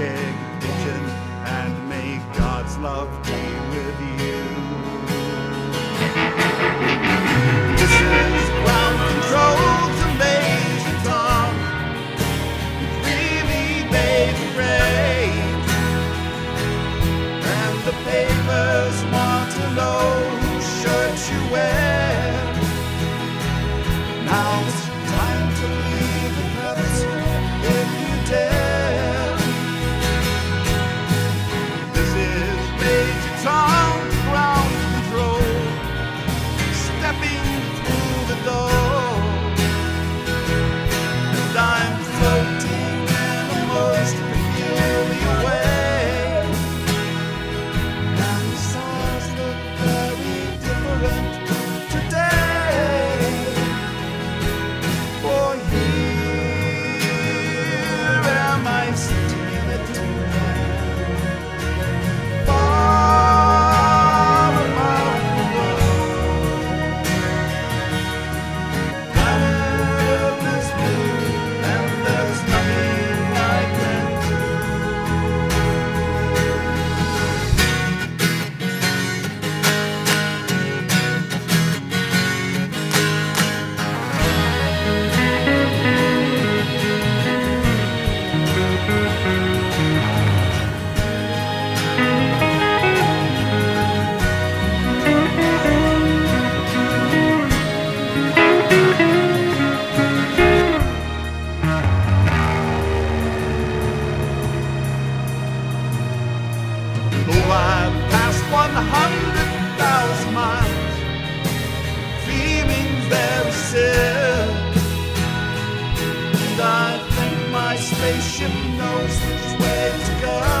gig. A hundred thousand miles, feeling very. And I think my spaceship knows which way to go.